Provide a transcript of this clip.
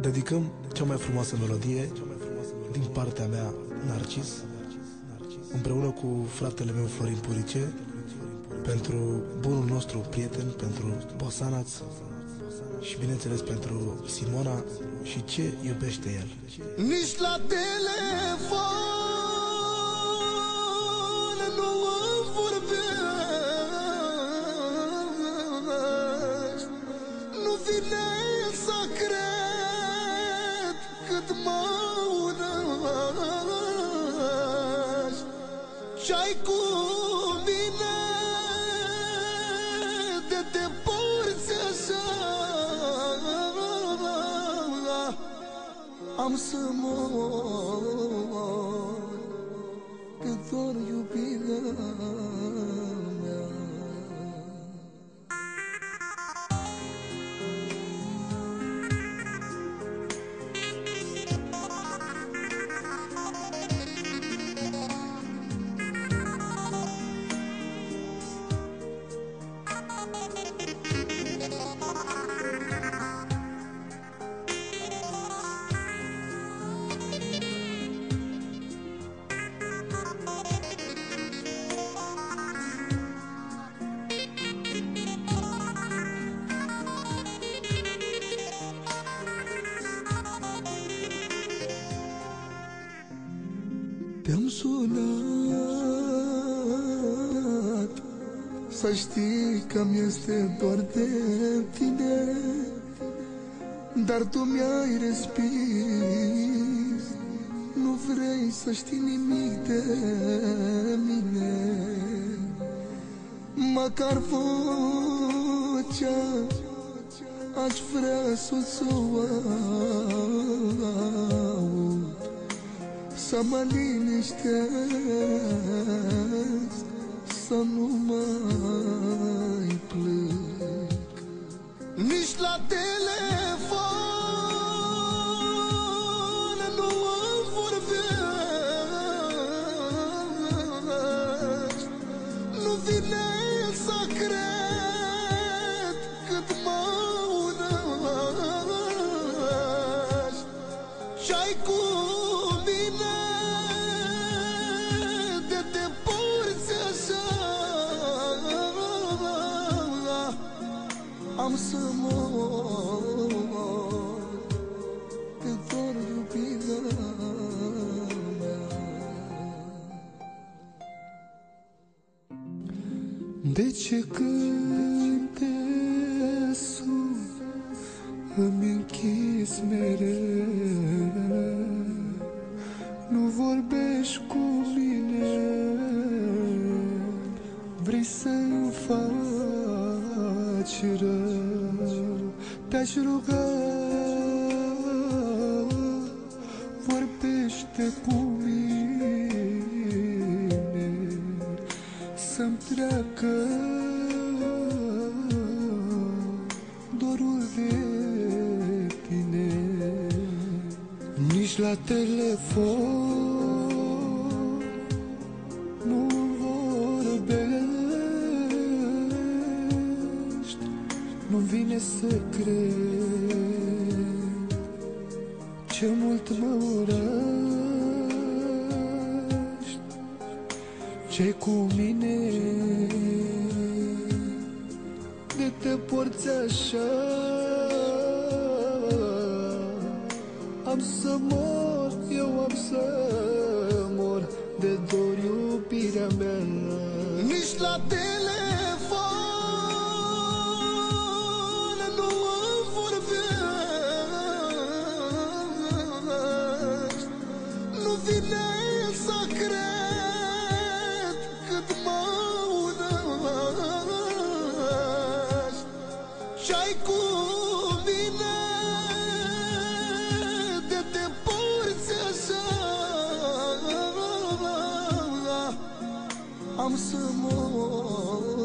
Dedicăm cea mai frumoasă melodie din partea mea, Narcis, împreună cu fratele meu Florin Purice, pentru bunul nostru prieten, pentru Bosanaț și bineînțeles pentru Simona și ce iubește el. Nici la telefon Ce-ai cu mine de te porți așa am să mor Că doar iubirea Te-am sunat. Să știi că mi este doar de tine Dar tu mi-ai respins. Nu vrei să știi nimic de mine. Măcar vocea Aș vrea să-ți o aud să mă liniștesc Să nu mai plâng. Nici la telefon De ce când te sun Îmi închis mereu? Nu vorbești cu mine. Vrei să-mi faci rău? Te-aș ruga Vorbește cu mine Să-mi treacă dorul de tine. Nici la telefon Nu vorbești. Nu vine să cred Ce mult mă urăști ce cu mine? De te porți așa? Am să mor, eu am să mor De dor iubirea mea. Nici la telefon Nu vorbești. Nu vine Ce-ai cu mine De te porți așa Am să mor